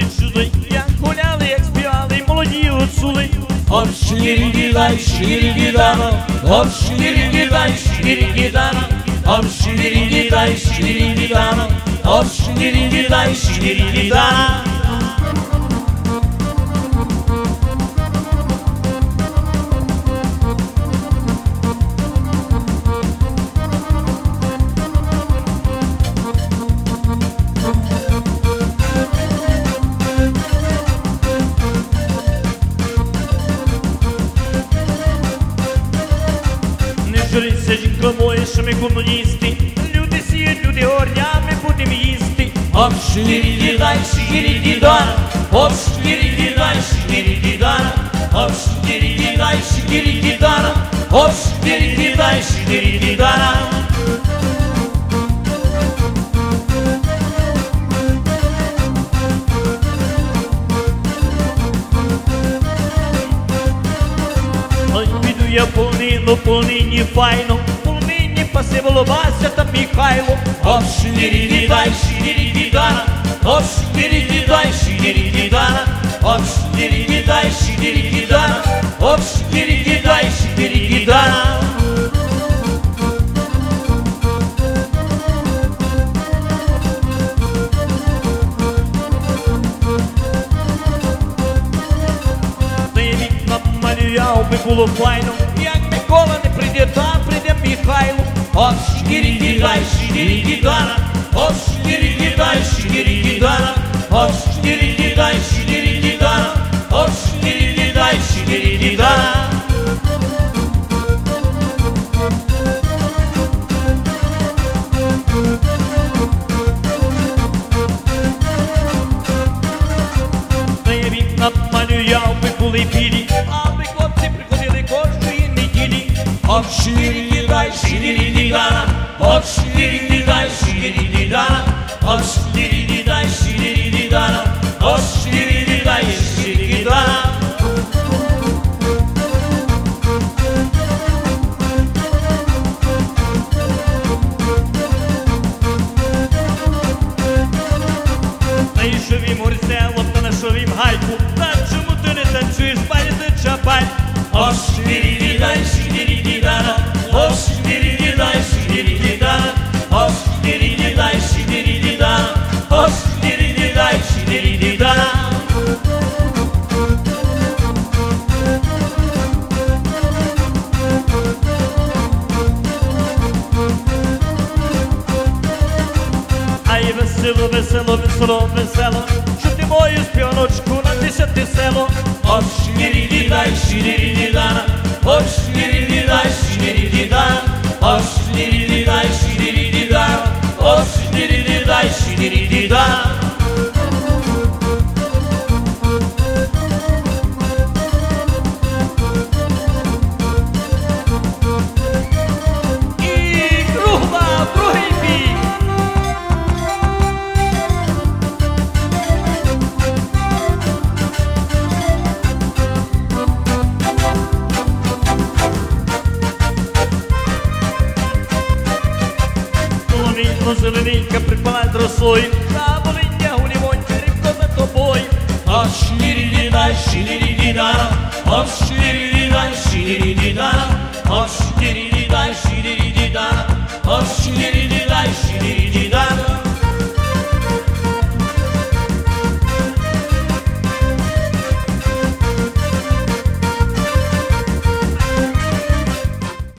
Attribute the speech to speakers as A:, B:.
A: сюди, сюди, як гуляли, як співали, молоді гуцули.
B: Оп şirgiday şirgidana Hop şirgiday şirgidana Hop železnice ko moje šume komunisti
A: Ljudi si je ljudi orjame budem isti. Hop štiri di dan, štiri di dan
B: Hop štiri di dan, štiri di dan Hop štiri di dan, štiri di dan Hop štiri di
A: dan, štiri di я полнину, полнині файно. Полнині пасиво Вася та Михайло.
B: Hop şirgiday şirgidana Hop şirgiday şirgidana Hop şirgiday şirgidana Hop şirgiday şirgidana
A: Та я вікна малював, би було файно. Як Микола не прийде, та прийде Михайло.
B: Hop şirgiday şirgidana Hop şirgiday şirgidana Hop şirgiday şirgidana Hop şirgiday şirgidana
A: Та я вікна малював, би були білі. Аби şirindiday şirindiday
B: Hop şirindiday şirindiday Hop şirindiday şirindiday Hop
A: şirindiday şirindiday
B: Найшовім горсе, i veselo, veselo, veselo, veselo Čuti moju spjonočku na disati
A: selo Oš, njeri di daj, širi di dana Oš, njeri di daj,
B: širi di dana Oš, njeri di daj, širi di dana Oš, njeri
A: di daj, širi di dana зелененька припала з росою, та волиння у лівонька рибко за тобою.
B: Hop şirgiday şirgidana Hop şirgiday